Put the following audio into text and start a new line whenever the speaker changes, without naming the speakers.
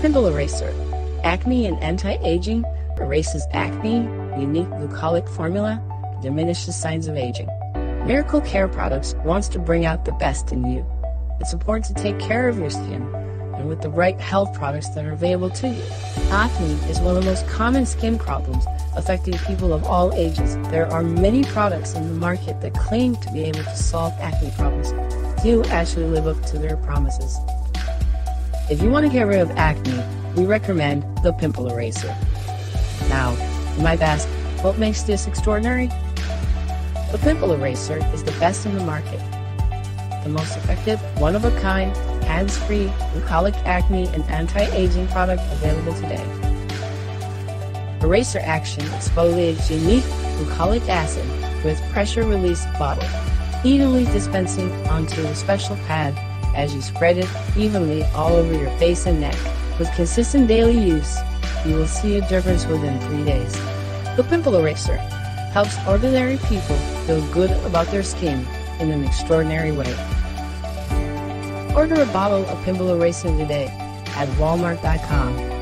Pimple Eraser. Acne and anti-aging erases acne, unique glycolic formula, diminishes signs of aging. Miracle Care Products wants to bring out the best in you. It's important to take care of your skin and with the right health products that are available to you. Acne is one of the most common skin problems affecting people of all ages. There are many products in the market that claim to be able to solve acne problems. Do actually live up to their promises. If you want to get rid of acne, we recommend the Pimple Eraser. Now, you might ask, what makes this extraordinary? The Pimple Eraser is the best in the market. The most effective, one-of-a-kind, hands-free, glycolic acne and anti-aging product available today. Eraser Action exfoliates unique glycolic acid with pressure release bottle, evenly dispensing onto a special pad as you spread it evenly all over your face and neck. With consistent daily use, you will see a difference within three days. The Pimple Eraser helps ordinary people feel good about their skin in an extraordinary way. Order a bottle of Pimple Eraser today at walmart.com